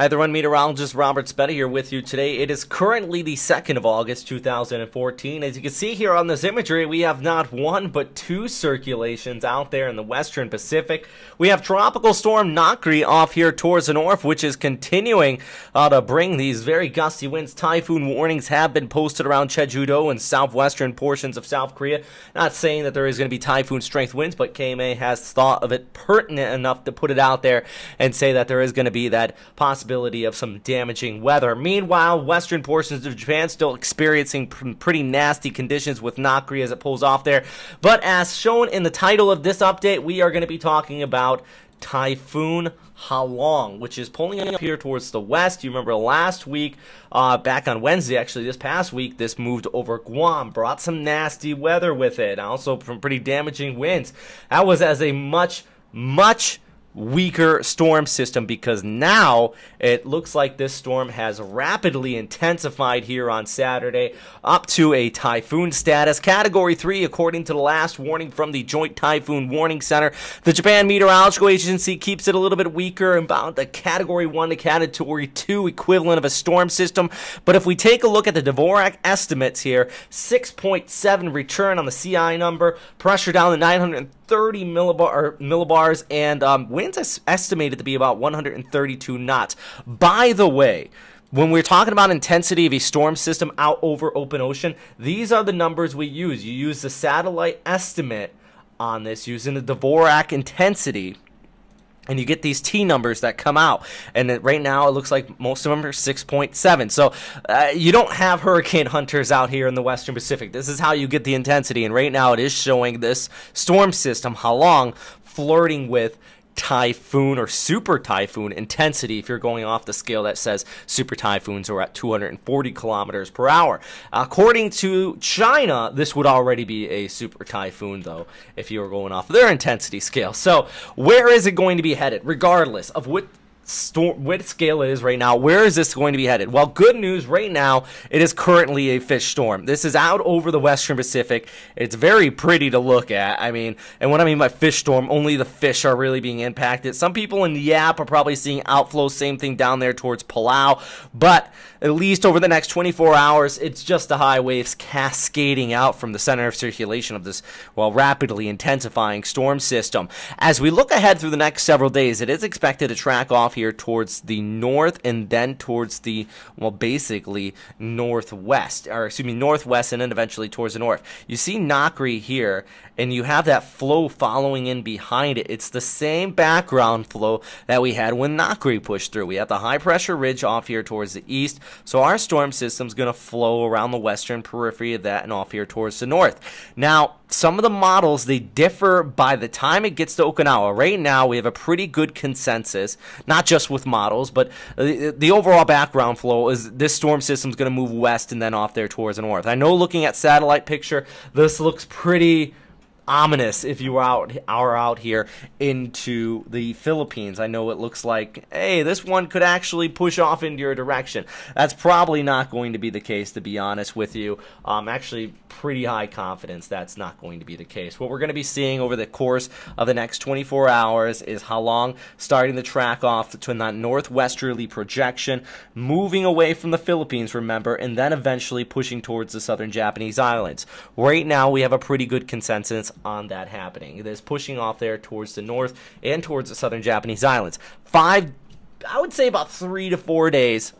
Hi, the Run Meteorologist Robert Speta here with you today. It is currently the 2nd of August, 2014. As you can see here on this imagery, we have not one but two circulations out there in the western Pacific. We have Tropical Storm Nakri off here towards the north, which is continuing uh, to bring these very gusty winds. Typhoon warnings have been posted around Jeju-do and southwestern portions of South Korea. Not saying that there is going to be typhoon strength winds, but KMA has thought of it pertinent enough to put it out there and say that there is going to be that possibility possibility of some damaging weather. Meanwhile, western portions of Japan still experiencing pretty nasty conditions with Nakri as it pulls off there. But as shown in the title of this update, we are going to be talking about Typhoon Halong, which is pulling up here towards the west. You remember last week, uh, back on Wednesday, actually this past week, this moved over Guam, brought some nasty weather with it, also some pretty damaging winds. That was as a much, much weaker storm system because now it looks like this storm has rapidly intensified here on Saturday up to a typhoon status. Category 3 according to the last warning from the Joint Typhoon Warning Center. The Japan Meteorological Agency keeps it a little bit weaker about the category 1 to category 2 equivalent of a storm system. But if we take a look at the Dvorak estimates here 6.7 return on the CI number pressure down to 930 millibar, millibars and um, winds estimated to be about 132 knots. By the way, when we're talking about intensity of a storm system out over open ocean, these are the numbers we use. You use the satellite estimate on this using the Dvorak intensity and you get these T numbers that come out. And right now, it looks like most of them are 6.7. So uh, you don't have hurricane hunters out here in the Western Pacific. This is how you get the intensity. And right now, it is showing this storm system, Halong, flirting with typhoon or super typhoon intensity if you're going off the scale that says super typhoons are at 240 kilometers per hour. According to China, this would already be a super typhoon, though, if you were going off their intensity scale. So, where is it going to be headed, regardless of what storm, what scale it is right now. Where is this going to be headed? Well, good news right now, it is currently a fish storm. This is out over the western Pacific. It's very pretty to look at. I mean, and what I mean by fish storm, only the fish are really being impacted. Some people in Yap are probably seeing outflow, same thing down there towards Palau, but at least over the next 24 hours, it's just the high waves cascading out from the center of circulation of this, well, rapidly intensifying storm system. As we look ahead through the next several days, it is expected to track off here towards the north and then towards the, well, basically northwest, or excuse me, northwest and then eventually towards the north. You see Nakri here, and you have that flow following in behind it. It's the same background flow that we had when Nakri pushed through. We have the high pressure ridge off here towards the east, so our storm system is going to flow around the western periphery of that and off here towards the north. Now, some of the models they differ by the time it gets to Okinawa. Right now, we have a pretty good consensus, not just with models, but the, the overall background flow is this storm system is going to move west and then off there towards the north. I know looking at satellite picture, this looks pretty ominous if you are out are out here into the Philippines. I know it looks like, hey, this one could actually push off into your direction. That's probably not going to be the case, to be honest with you. Um, actually, pretty high confidence that's not going to be the case. What we're going to be seeing over the course of the next 24 hours is Halong starting the track off to that northwesterly projection, moving away from the Philippines, remember, and then eventually pushing towards the southern Japanese islands. Right now, we have a pretty good consensus on that happening. It is pushing off there towards the north and towards the southern Japanese islands. Five, I would say about three to four days.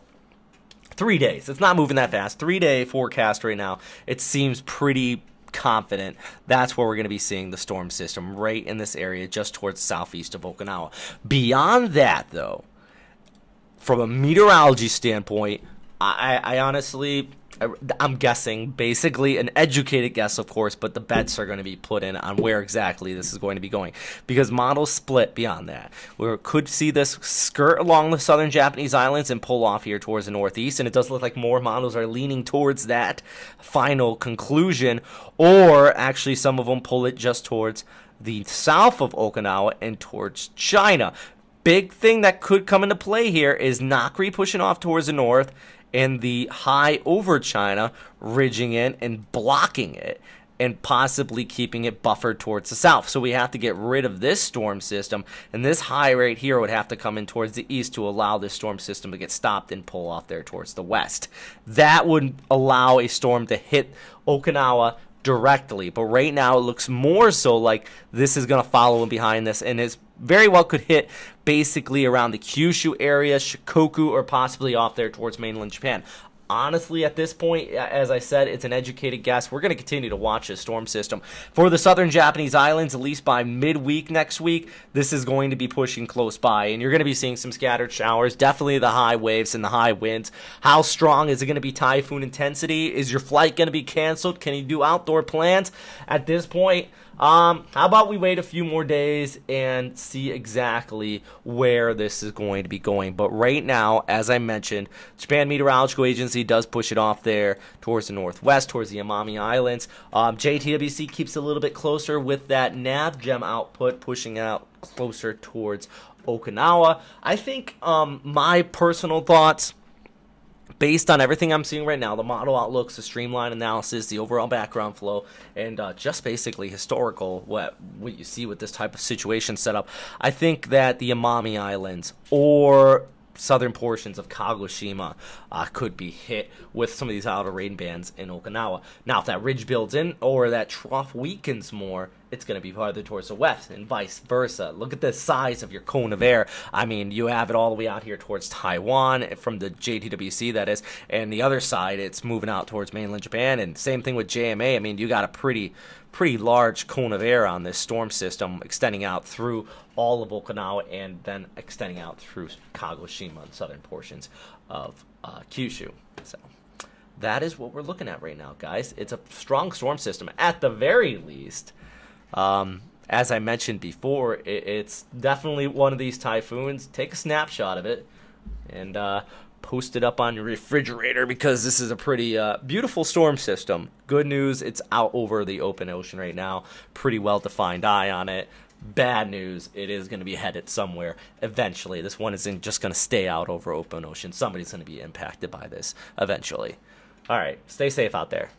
Three days. It's not moving that fast. Three day forecast right now. It seems pretty confident that's where we're going to be seeing the storm system right in this area just towards southeast of Okinawa. Beyond that, though, from a meteorology standpoint, I, I honestly I'm guessing, basically an educated guess, of course, but the bets are going to be put in on where exactly this is going to be going because models split beyond that. We could see this skirt along the southern Japanese islands and pull off here towards the northeast, and it does look like more models are leaning towards that final conclusion, or actually some of them pull it just towards the south of Okinawa and towards China. Big thing that could come into play here is Nakri pushing off towards the north and the high over China ridging in and blocking it. and possibly keeping it buffered towards the south. So we have to get rid of this storm system, and this high right here would have to come in towards the east to allow this storm system to get stopped and pull off there towards the west. That would allow a storm to hit Okinawa directly. But right now, it looks more so like this is going to follow in behind this and is very well could hit basically around the Kyushu area, Shikoku, or possibly off there towards mainland Japan honestly, at this point, as I said, it's an educated guess. We're going to continue to watch this storm system. For the southern Japanese islands, at least by midweek next week, this is going to be pushing close by, and you're going to be seeing some scattered showers, definitely the high waves and the high winds. How strong is it going to be typhoon intensity? Is your flight going to be canceled? Can you do outdoor plans? At this point, um, how about we wait a few more days and see exactly where this is going to be going? But right now, as I mentioned, Japan Meteorological Agency does push it off there towards the northwest, towards the Amami Islands. Um, JTWC keeps a little bit closer with that NAVGEM output pushing out closer towards Okinawa. I think um, my personal thoughts based on everything I'm seeing right now, the model outlooks, the streamline analysis, the overall background flow, and uh, just basically historical what what you see with this type of situation setup, I think that the Amami Islands or southern portions of Kagoshima uh, could be hit with some of these outer rain bands in Okinawa. Now, if that ridge builds in or that trough weakens more, it's going to be farther towards the west and vice versa. Look at the size of your cone of error. I mean, you have it all the way out here towards Taiwan from the JTWC, that is, and the other side, it's moving out towards mainland Japan. And same thing with JMA. I mean, you got a pretty, pretty large cone of error on this storm system extending out through all of Okinawa and then extending out through Kagoshima and southern portions of uh, Kyushu. So that is what we're looking at right now, guys. It's a strong storm system at the very least. Um, as I mentioned before, it, it's definitely one of these typhoons. Take a snapshot of it and uh, post it up on your refrigerator because this is a pretty uh, beautiful storm system. Good news, it's out over the open ocean right now. Pretty well defined eye on it. Bad news, it is going to be headed somewhere eventually. This one isn't just going to stay out over open ocean. Somebody's going to be impacted by this eventually. All right, stay safe out there.